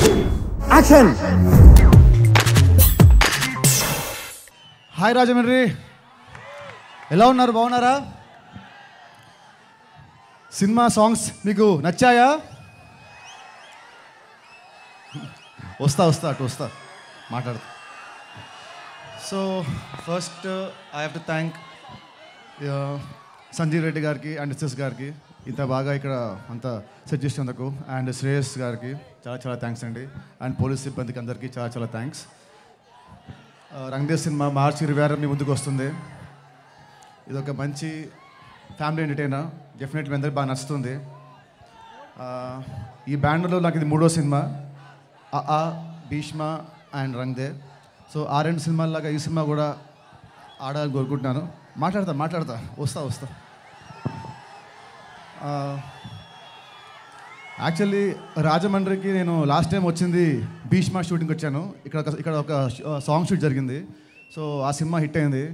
Action hi Rajahmundry ఎలా ఉన్నారు? బాగున్నారా? సినిమా సాంగ్స్ మీకు నచ్చాయా? వస్తా వస్తా అటు వస్తా. మాట్లాడతా. So first I have to thank Sanjeev Reddy గారికి అండ్ ఎస్ఎస్ గారికి ఇంత బాగా ఇక్కడ అంతా సెట్ చేసినందుకు అండ్ శ్రేయస్ గారికి చాలా చాలా థ్యాంక్స్ అండి. అండ్ పోలీస్ సిబ్బందికి అందరికీ చాలా చాలా థ్యాంక్స్ రంగదేవ్ సినిమా మార్చి ఇరవై ఆరు మీ ముందుకు వస్తుంది. ఇది ఒక మంచి ఫ్యామిలీ ఎంటర్టైనర్ డెఫినెట్లీ అందరికి బాగా నచ్చుతుంది. ఈ బ్యాండ్లో నాకు ఇది మూడో సినిమా. ఆ ఆ, భీష్మ అండ్ రంగ్దే సో ఆ రెండు సినిమాల్లాగా ఈ సినిమా కూడా ఆడాలని కోరుకుంటున్నాను. మాట్లాడతా మాట్లాడతా. వస్తా వస్తా. యాక్చువల్లీ రాజమండ్రికి నేను లాస్ట్ టైం వచ్చింది భీష్మా షూటింగ్కి వచ్చాను. ఇక్కడ ఒక ఇక్కడ ఒక సాంగ్ షూట్ జరిగింది. సో ఆ సినిమా హిట్ అయింది.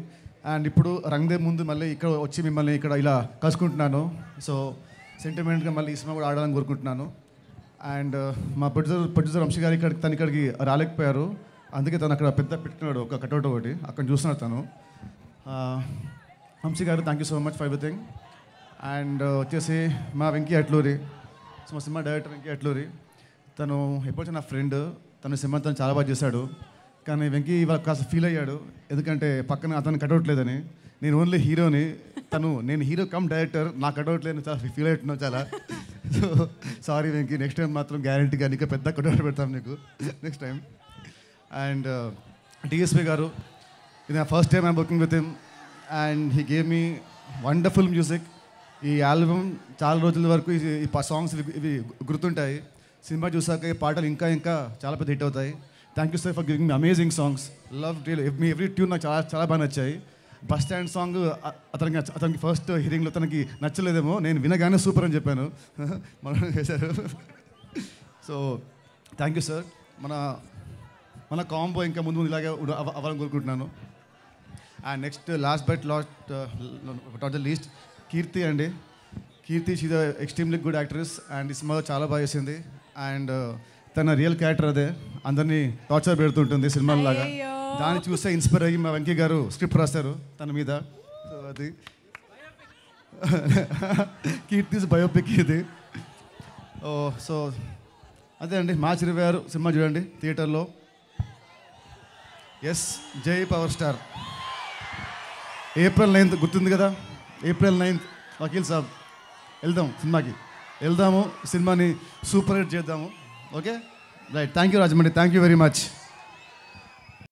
అండ్ ఇప్పుడు రంగదే ముందు మళ్ళీ ఇక్కడ వచ్చి మిమ్మల్ని ఇక్కడ ఇలా కలుసుకుంటున్నాను. సో సెంటిమెంట్గా మళ్ళీ ఈ సినిమా కూడా ఆడాలని కోరుకుంటున్నాను. అండ్ మా ప్రొడ్యూసర్ ప్రొడ్యూసర్ వంశీ గారు ఇక్కడ తను ఇక్కడికి రాలేకపోయారు. అందుకే తను అక్కడ పెద్ద పెట్టుకున్నాడు ఒక కటౌట్ ఒకటి. అక్కడ చూస్తున్నాడు తను. Vamsi garu thank you so much for everything and వచ్చేసి మా వెంకీ అట్లూరి సో మా సినిమా డైరెక్టర్ వెంకీ అట్లూరి. తను ఎప్పుడు నా ఫ్రెండ్ తను సినిమా తను చాలా బాగా చేశాడు. కానీ వెంకీ ఇవాళ కాస్త ఫీల్ అయ్యాడు. ఎందుకంటే పక్కన అతను కట్టవట్లేదని నేను ఓన్లీ హీరోని. తను నేను హీరో కమ్ డైరెక్టర్. నా కట్టవట్లేదని చాలా ఫీల్ అవుతున్నావు చాలా. So sorry Venky next time మాత్రం గ్యారంటీగా నీకు పెద్ద కట్టవట్ పెడతాం నీకు. నెక్స్ట్ టైం అండ్ డిఎస్పి గారు ఇది నా first time I'm working with him and he gave me wonderful music ఈ ఆల్బమ్ చాలా రోజుల వరకు ఈ- ఈ సాంగ్స్ ఇవి ఇవి గుర్తుంటాయి. సినిమా చూసాక ఈ పాటలు ఇంకా ఇంకా చాలా పెద్ద హిట్ అవుతాయి. Thank you sir for giving me amazing songs love me every tune నాకు చాలా చాలా బాగా నచ్చాయి. బస్ స్టాండ్ సాంగ్ అతనికి అతనికి ఫస్ట్ హియరింగ్లో తనకి నచ్చలేదేమో. నేను వినగానే సూపర్ అని చెప్పాను. మనం చేశారు సో థ్యాంక్ యూ సార్ మన మన కాంబో ఇంకా ముందు ముందు ఇలాగే అవ్వాలని కోరుకుంటున్నాను. And next last but last not the least Keerthi అండి. Keerthi she's extremely good actress and ఈ సినిమాలో చాలా బాగా చేసింది. అండ్ తన రియల్ క్యారెక్టర్ అదే. అందరినీ టార్చర్ పెడుతుంటుంది సినిమాలాగా. దాన్ని చూస్తే ఇన్స్పైర్ అయ్యి మా వెంకీ గారు స్క్రిప్ట్ రాశారు తన మీద. సో అది. కీర్తిస్ బయోపిక్ ఇది. ఓ సో అదే అండి. మార్చి ఇరవై ఆరు సినిమా చూడండి థియేటర్లో. ఎస్ జై పవర్ స్టార్. ఏప్రిల్ నైన్త్ గుర్తుంది కదా? April ninth. వకీల్ సాబ్ వెళ్దాం సినిమాకి. వెళ్దాము సినిమాని సూపర్ హిట్ చేద్దాము. Okay? Right. Thank you Rajahmundry. Thank you very much.